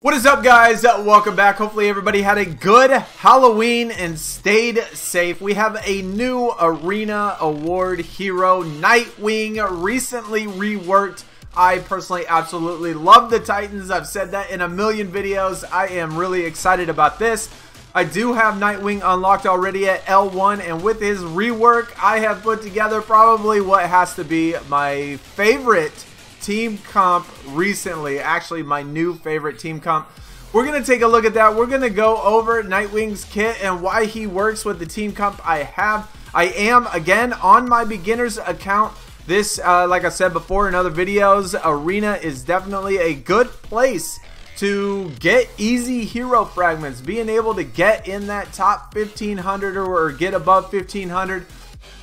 What is up guys? Welcome back. Hopefully everybody had a good Halloween and stayed safe. We have a new Arena Award hero, Nightwing, recently reworked. I personally absolutely love the Titans. I've said that in a million videos. I am really excited about this. I do have Nightwing unlocked already at L1 and with his rework, I have put together probably what has to be my favorite team comp recently. Actually, my new favorite team comp. We're going to take a look at that. We're going to go over Nightwing's kit and why he works with the team comp I have. I am, again, on my beginner's account. This, uh, like I said before in other videos, Arena is definitely a good place to get easy hero fragments. Being able to get in that top 1500 or get above 1500,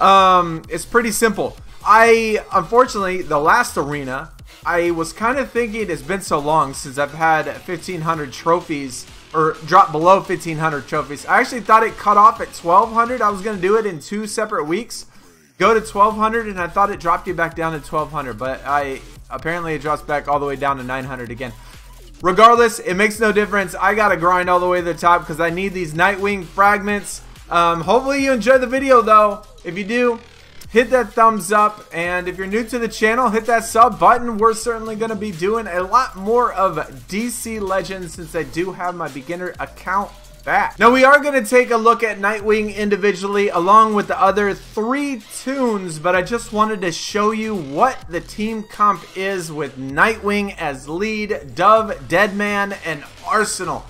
um, it's pretty simple. I, unfortunately, the last arena, I was kind of thinking it's been so long since I've had 1,500 trophies or dropped below 1,500 trophies. I actually thought it cut off at 1,200. I was going to do it in two separate weeks. Go to 1,200 and I thought it dropped you back down to 1,200, but I apparently it drops back all the way down to 900 again. Regardless, it makes no difference. I got to grind all the way to the top because I need these Nightwing fragments. Um, hopefully you enjoyed the video though. If you do, hit that thumbs up and if you're new to the channel hit that sub button we're certainly going to be doing a lot more of DC Legends since I do have my beginner account back. Now we are going to take a look at Nightwing individually along with the other three toons, but I just wanted to show you what the team comp is with Nightwing as lead, Dove, Deadman, and Arsenal.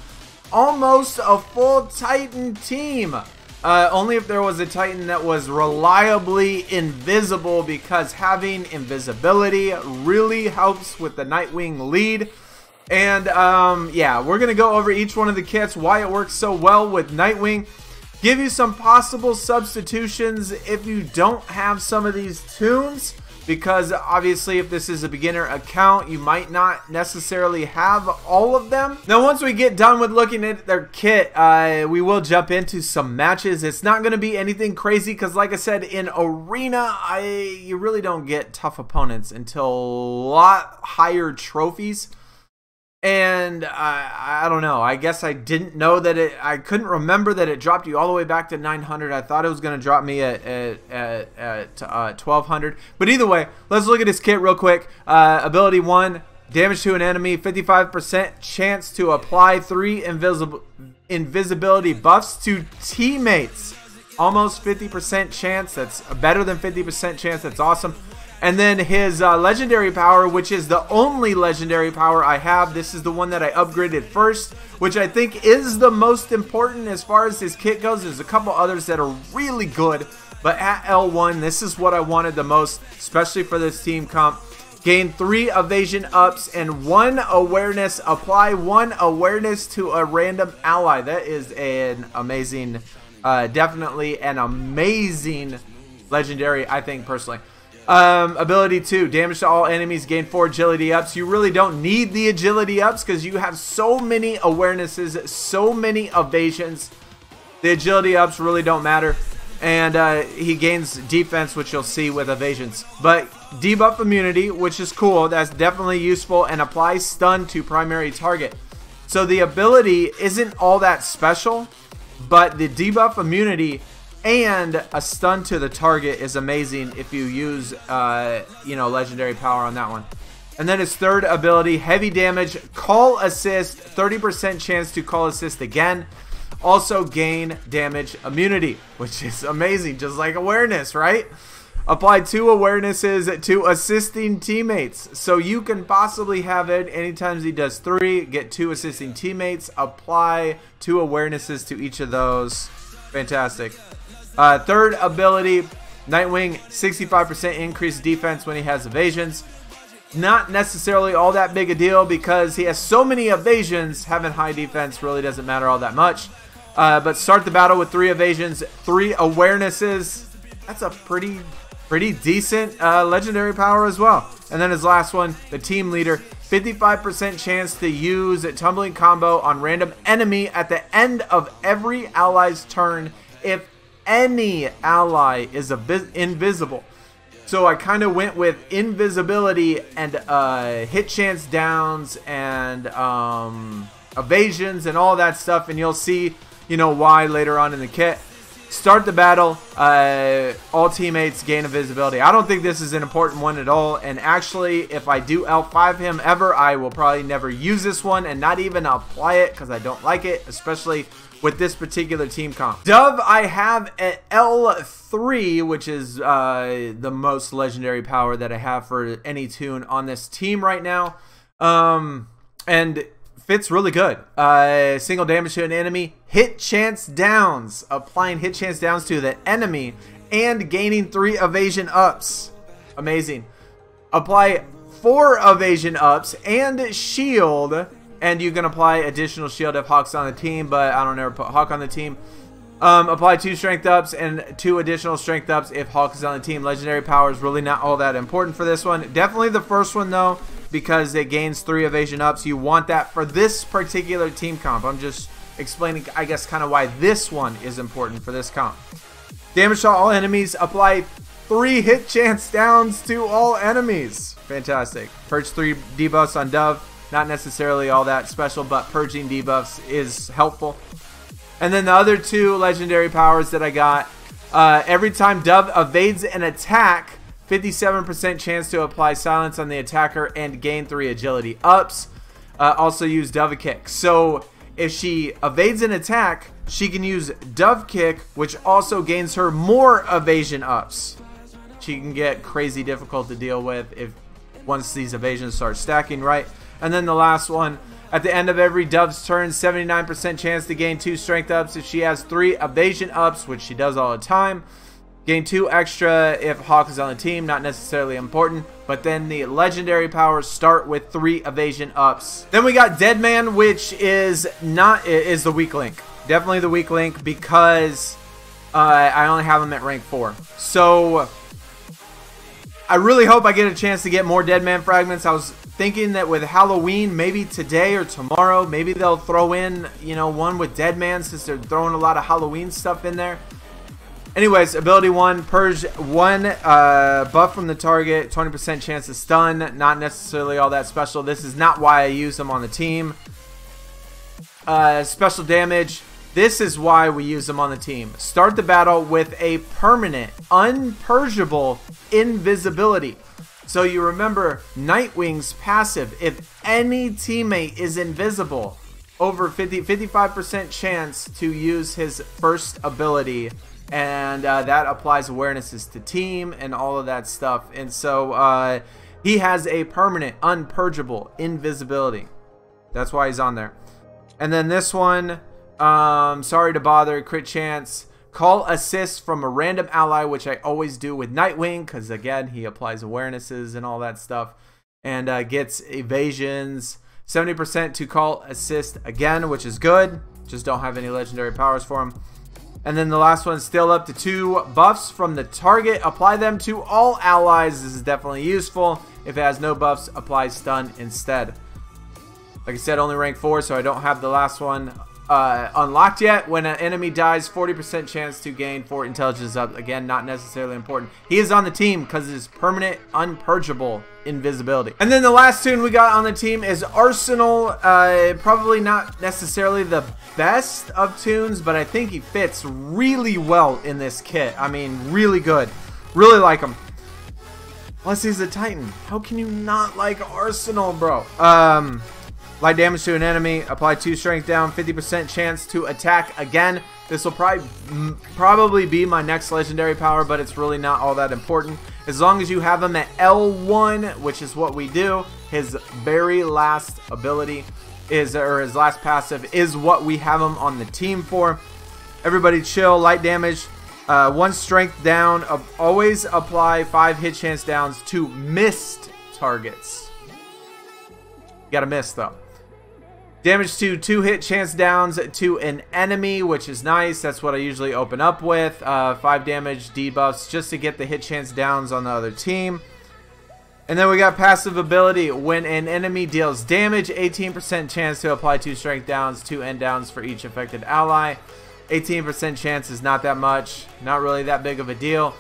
Almost a full Titan team. Uh, only if there was a Titan that was reliably invisible because having invisibility really helps with the Nightwing lead. And um, yeah, we're going to go over each one of the kits, why it works so well with Nightwing. Give you some possible substitutions if you don't have some of these toons because obviously if this is a beginner account you might not necessarily have all of them. Now once we get done with looking at their kit uh, we will jump into some matches. It's not going to be anything crazy because like I said in arena I you really don't get tough opponents until a lot higher trophies and I, I don't know. I guess I didn't know that it. I couldn't remember that it dropped you all the way back to 900. I thought it was going to drop me at at, at, at uh, 1200. But either way, let's look at his kit real quick. Uh, ability one: damage to an enemy, 55% chance to apply three invisible invisibility buffs to teammates. Almost 50% chance. That's better than 50% chance. That's awesome. And then his uh, legendary power, which is the only legendary power I have. This is the one that I upgraded first, which I think is the most important as far as his kit goes. There's a couple others that are really good, but at L1, this is what I wanted the most, especially for this team comp. Gain three evasion ups and one awareness. Apply one awareness to a random ally. That is an amazing, uh, definitely an amazing legendary, I think, personally. Um, ability 2, damage to all enemies, gain 4 agility ups. You really don't need the agility ups because you have so many awarenesses, so many evasions. The agility ups really don't matter. And uh, he gains defense, which you'll see with evasions. But debuff immunity, which is cool. That's definitely useful and applies stun to primary target. So the ability isn't all that special, but the debuff immunity and a stun to the target is amazing if you use, uh, you know, legendary power on that one. And then his third ability, heavy damage, call assist, 30% chance to call assist again. Also gain damage immunity, which is amazing, just like awareness, right? Apply two awarenesses to assisting teammates. So you can possibly have it anytime he does three, get two assisting teammates, apply two awarenesses to each of those. Fantastic. Uh, third ability, Nightwing, 65% increased defense when he has evasions. Not necessarily all that big a deal because he has so many evasions, having high defense really doesn't matter all that much. Uh, but start the battle with three evasions, three awarenesses. That's a pretty, pretty decent uh, legendary power as well. And then his last one, the team leader, 55% chance to use a tumbling combo on random enemy at the end of every ally's turn if any ally is invisible. So I kind of went with invisibility and uh, hit chance downs and um, evasions and all that stuff. And you'll see, you know, why later on in the kit. Start the battle. Uh, all teammates gain invisibility. I don't think this is an important one at all. And actually, if I do L5 him ever, I will probably never use this one and not even apply it because I don't like it, especially with this particular team comp. Dove, I have at L3, which is uh, the most legendary power that I have for any toon on this team right now. Um, and fits really good. Uh, single damage to an enemy, hit chance downs, applying hit chance downs to the enemy, and gaining three evasion ups. Amazing. Apply four evasion ups and shield, and you can apply additional shield if Hawk's on the team, but I don't ever put Hawk on the team. Um, apply two strength ups and two additional strength ups if Hawk is on the team. Legendary power is really not all that important for this one. Definitely the first one though because it gains three evasion ups. You want that for this particular team comp. I'm just explaining, I guess, kind of why this one is important for this comp. Damage to all enemies. Apply three hit chance downs to all enemies. Fantastic. Purge three debuffs on Dove. Not necessarily all that special, but purging debuffs is helpful. And then the other two legendary powers that I got. Uh, every time Dove evades an attack, 57% chance to apply silence on the attacker and gain 3 agility ups. Uh, also use Dove Kick. So if she evades an attack, she can use Dove Kick, which also gains her more evasion ups. She can get crazy difficult to deal with if once these evasions start stacking, right? And then the last one, at the end of every Dove's turn, 79% chance to gain 2 strength ups if she has 3 evasion ups, which she does all the time. Gain two extra if Hawk is on the team, not necessarily important. But then the legendary powers start with three evasion ups. Then we got Deadman, which is not is the weak link. Definitely the weak link because uh, I only have him at rank four. So I really hope I get a chance to get more Deadman fragments. I was thinking that with Halloween, maybe today or tomorrow, maybe they'll throw in, you know, one with Deadman since they're throwing a lot of Halloween stuff in there. Anyways, ability one, purge one uh, buff from the target, 20% chance to stun. Not necessarily all that special. This is not why I use them on the team. Uh, special damage. This is why we use them on the team. Start the battle with a permanent, unpurgeable invisibility. So you remember Nightwing's passive. If any teammate is invisible, over 50, 55% chance to use his first ability and uh, that applies awarenesses to team and all of that stuff. And so uh, he has a permanent, unpurgeable invisibility. That's why he's on there. And then this one, um, sorry to bother, crit chance. Call assist from a random ally, which I always do with Nightwing, because again, he applies awarenesses and all that stuff. And uh, gets evasions. 70% to call assist again, which is good. Just don't have any legendary powers for him. And then the last one, still up to two buffs from the target. Apply them to all allies. This is definitely useful. If it has no buffs, apply stun instead. Like I said, only rank 4, so I don't have the last one uh, unlocked yet. When an enemy dies, 40% chance to gain 4 intelligence up. Again, not necessarily important. He is on the team because it is permanent, unpurgeable invisibility. And then the last toon we got on the team is Arsenal. Uh, probably not necessarily the best of toons, but I think he fits really well in this kit. I mean, really good. Really like him. Plus, he's a Titan. How can you not like Arsenal, bro? Um, Light damage to an enemy. Apply 2 strength down. 50% chance to attack again. This will probably, probably be my next legendary power, but it's really not all that important. As long as you have him at L1, which is what we do, his very last ability is, or his last passive is what we have him on the team for. Everybody chill. Light damage. Uh, one strength down. Uh, always apply five hit chance downs to missed targets. You gotta miss though. Damage to two hit chance downs to an enemy, which is nice. That's what I usually open up with. Uh, five damage debuffs just to get the hit chance downs on the other team. And then we got passive ability. When an enemy deals damage, 18% chance to apply two strength downs, two end downs for each affected ally. 18% chance is not that much. Not really that big of a deal.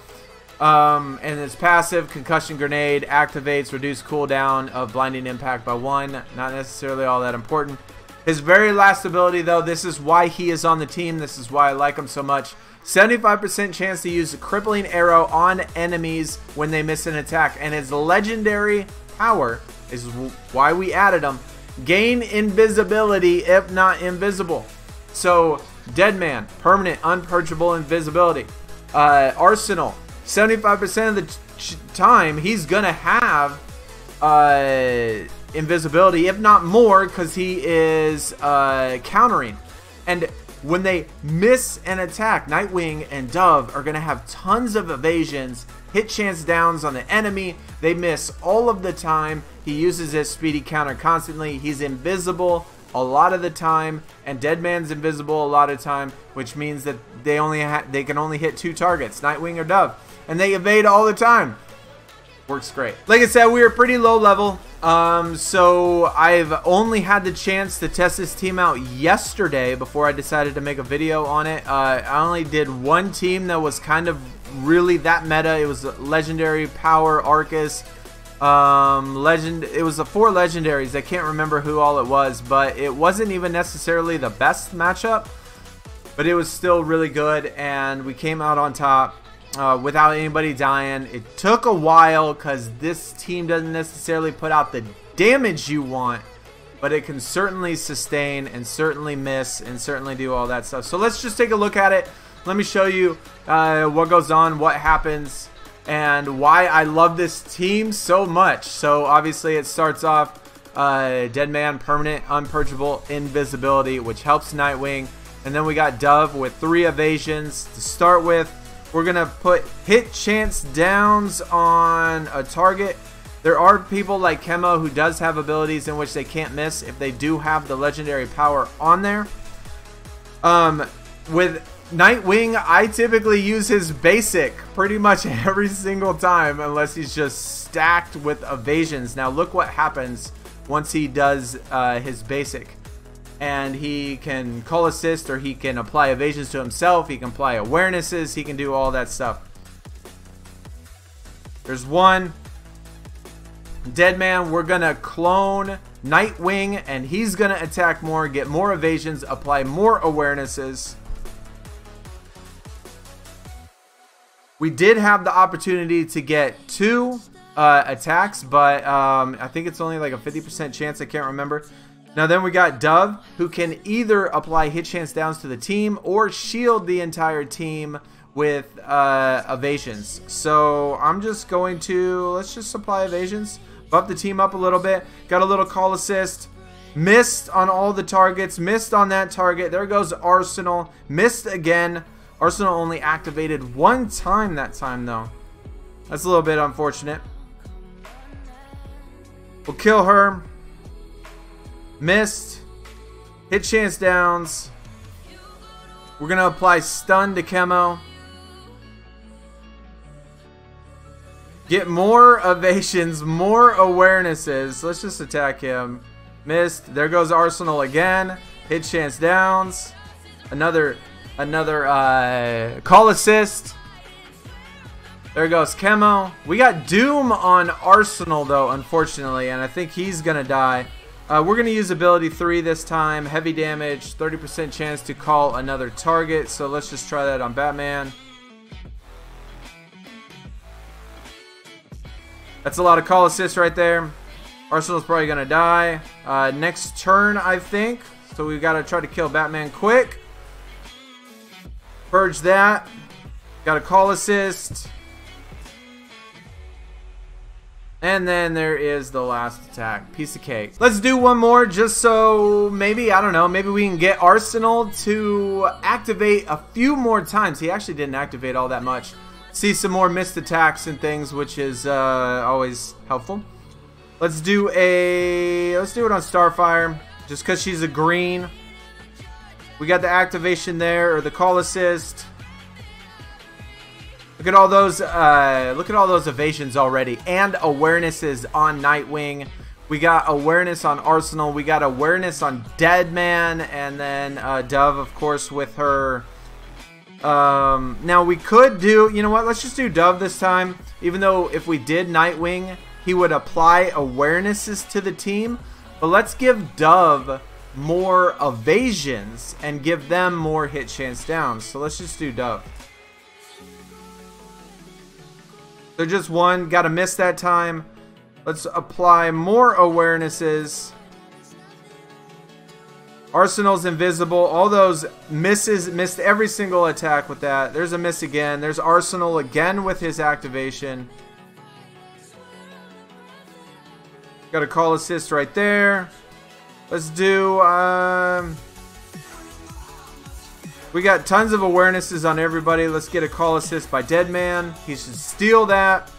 Um, and its passive, Concussion Grenade, activates reduce cooldown of Blinding Impact by one. Not necessarily all that important. His very last ability, though, this is why he is on the team. This is why I like him so much. 75% chance to use a crippling arrow on enemies when they miss an attack. And his legendary power is why we added him. Gain invisibility if not invisible. So, Deadman, permanent, unpurgeable invisibility. Uh, Arsenal, 75% of the time, he's going to have uh, invisibility, if not more, because he is uh, countering. And when they miss an attack, Nightwing and Dove are going to have tons of evasions, hit chance downs on the enemy. They miss all of the time. He uses his speedy counter constantly. He's invisible a lot of the time, and Deadman's invisible a lot of time, which means that they only they can only hit two targets, Nightwing or Dove, and they evade all the time. Works great. Like I said, we were pretty low level. Um, so I've only had the chance to test this team out yesterday before I decided to make a video on it. Uh, I only did one team that was kind of really that meta. It was Legendary Power Arcus. Um, legend. It was the four legendaries. I can't remember who all it was, but it wasn't even necessarily the best matchup. But it was still really good, and we came out on top uh, without anybody dying. It took a while because this team doesn't necessarily put out the damage you want, but it can certainly sustain and certainly miss and certainly do all that stuff. So let's just take a look at it. Let me show you uh, what goes on, what happens, and why I love this team so much. So obviously it starts off uh, Deadman, Permanent, Unpurgeable, Invisibility, which helps Nightwing. And then we got Dove with three evasions to start with. We're going to put hit chance downs on a target. There are people like Chemo who does have abilities in which they can't miss if they do have the legendary power on there. Um, with Nightwing, I typically use his basic pretty much every single time unless he's just stacked with evasions. Now look what happens once he does uh, his basic and he can call assist or he can apply evasions to himself. He can apply awarenesses. He can do all that stuff. There's one. Deadman, we're going to clone Nightwing and he's going to attack more, get more evasions, apply more awarenesses. We did have the opportunity to get two uh, attacks, but um, I think it's only like a 50% chance. I can't remember. Now then we got Dove, who can either apply hit chance downs to the team or shield the entire team with uh, evasions. So I'm just going to, let's just apply evasions. Buff the team up a little bit. Got a little call assist. Missed on all the targets. Missed on that target. There goes Arsenal. Missed again. Arsenal only activated one time that time though. That's a little bit unfortunate. We'll kill her. Missed. Hit chance downs. We're going to apply stun to Chemo. Get more evasions, more awarenesses. Let's just attack him. Missed. There goes Arsenal again. Hit chance downs. Another another uh, call assist. There goes Chemo. We got Doom on Arsenal though, unfortunately, and I think he's gonna die. Uh, we're going to use ability 3 this time. Heavy damage, 30% chance to call another target. So let's just try that on Batman. That's a lot of call assists right there. Arsenal's probably going to die. Uh, next turn, I think. So we've got to try to kill Batman quick. Purge that. Got a call assist. And then there is the last attack. Piece of cake. Let's do one more just so maybe, I don't know, maybe we can get Arsenal to activate a few more times. He actually didn't activate all that much. See some more missed attacks and things, which is uh, always helpful. Let's do a, let's do it on Starfire, just because she's a green. We got the activation there, or the call assist. Look at all those uh, look at all those evasions already and awarenesses on Nightwing. We got awareness on Arsenal. We got awareness on Deadman, and then uh, Dove, of course, with her Um, now we could do, you know what? Let's just do Dove this time. Even though if we did Nightwing, he would apply awarenesses to the team. But let's give Dove more evasions and give them more hit chance downs. So let's just do Dove. So just one, got to miss that time. Let's apply more awarenesses. Arsenal's invisible. All those misses, missed every single attack with that. There's a miss again. There's Arsenal again with his activation. Got a call assist right there. Let's do, um, we got tons of awarenesses on everybody. Let's get a call assist by Deadman. He should steal that.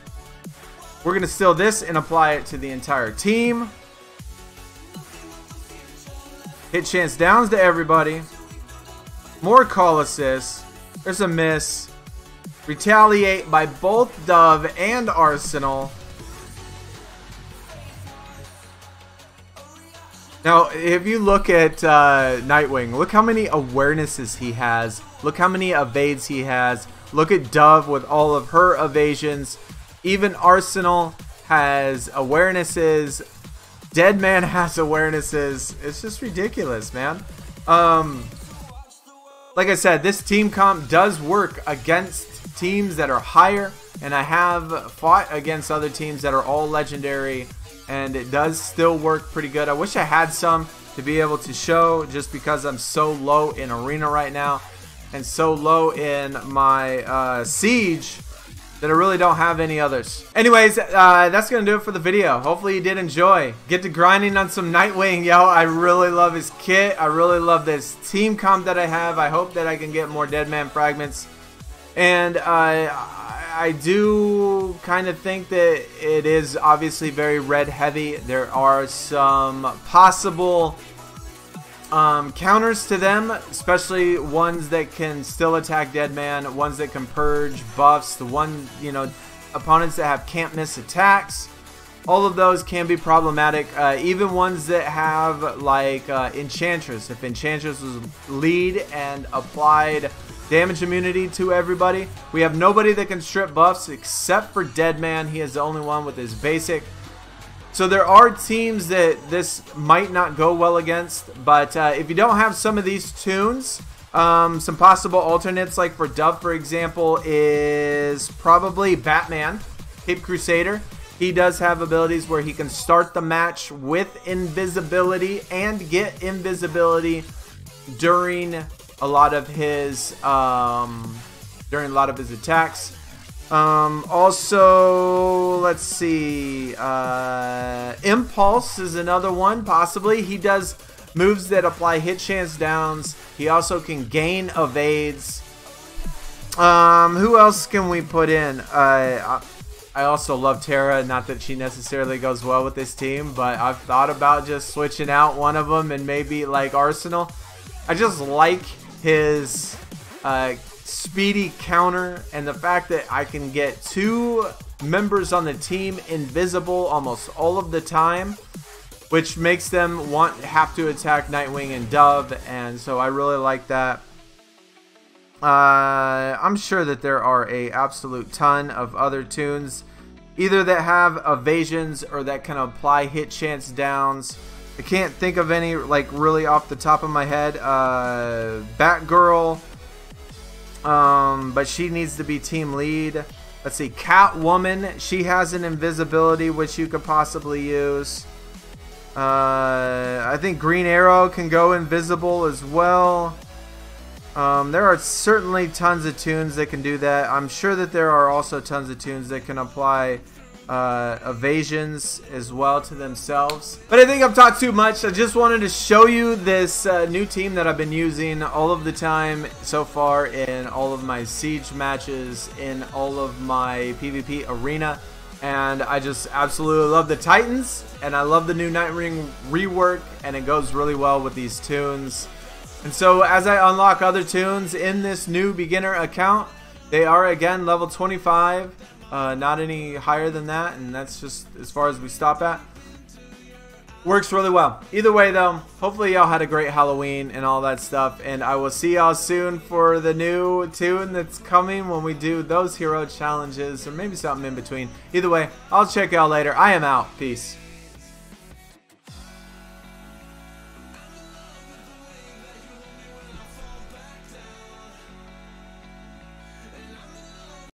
We're going to steal this and apply it to the entire team. Hit chance downs to everybody. More call assists. There's a miss. Retaliate by both Dove and Arsenal. Now, if you look at uh, Nightwing, look how many awarenesses he has. Look how many evades he has. Look at Dove with all of her evasions. Even Arsenal has awarenesses. Deadman has awarenesses. It's just ridiculous, man. Um, like I said, this team comp does work against teams that are higher, and I have fought against other teams that are all legendary, and it does still work pretty good. I wish I had some to be able to show just because I'm so low in arena right now and so low in my uh, siege that I really don't have any others. Anyways, uh, that's going to do it for the video. Hopefully you did enjoy. Get to grinding on some Nightwing, yo. I really love his kit. I really love this team comp that I have. I hope that I can get more Deadman fragments. And uh, I do kind of think that it is obviously very red heavy. There are some possible um, counters to them, especially ones that can still attack Deadman, ones that can purge buffs, the one, you know, opponents that have can't miss attacks. All of those can be problematic. Uh, even ones that have like uh, Enchantress. If Enchantress was lead and applied damage immunity to everybody, we have nobody that can strip buffs except for Deadman. He is the only one with his basic. So there are teams that this might not go well against, but uh, if you don't have some of these toons, um, some possible alternates, like for Dove, for example, is probably Batman, Cape Crusader. He does have abilities where he can start the match with invisibility and get invisibility during a lot of his um, during a lot of his attacks. Um, also, let's see. Uh, Impulse is another one, possibly. He does moves that apply hit chance downs. He also can gain evades. Um, who else can we put in? Uh, I also love Terra. Not that she necessarily goes well with this team, but I've thought about just switching out one of them and maybe like Arsenal. I just like his uh, speedy counter and the fact that I can get two members on the team invisible almost all of the time which makes them want have to attack Nightwing and Dove and so I really like that. Uh, I'm sure that there are a absolute ton of other toons either that have evasions or that can apply hit chance downs I can't think of any like really off the top of my head uh, Batgirl um, but she needs to be team lead. Let's see, Catwoman. She has an invisibility which you could possibly use. Uh, I think Green Arrow can go invisible as well. Um, there are certainly tons of toons that can do that. I'm sure that there are also tons of toons that can apply uh, evasions as well to themselves. But I think I've talked too much. I just wanted to show you this uh, new team that I've been using all of the time so far in all of my Siege matches, in all of my PvP arena. And I just absolutely love the Titans, and I love the new Nightwing rework, and it goes really well with these toons. And so as I unlock other toons in this new beginner account, they are again level 25 uh, not any higher than that, and that's just as far as we stop at. works really well. Either way, though, hopefully y'all had a great Halloween and all that stuff. And I will see y'all soon for the new toon that's coming when we do those hero challenges or maybe something in between. Either way, I'll check y'all later. I am out. Peace.